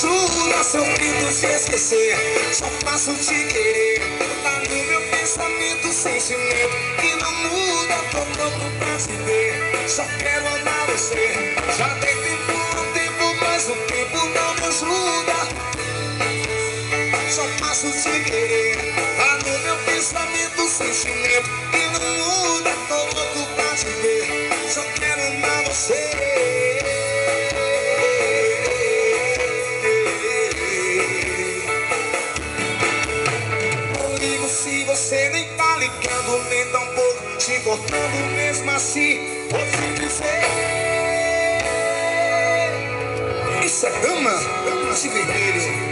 Se eu tento te esquecer. Só faço te querer. Tá no meu pensamento sentimento Que não muda, tô louco pra te ver Só quero amar você Já dei tempo no tempo Mas o tempo não me ajuda. Só faço te querer. Tá no meu pensamento sentimento Que não muda, tô louco pra te ver Só quero amar você você nem tá ligando, nem tão pouco te importando mesmo assim. Vou te dizer. Isso é dama, dama de vermelho.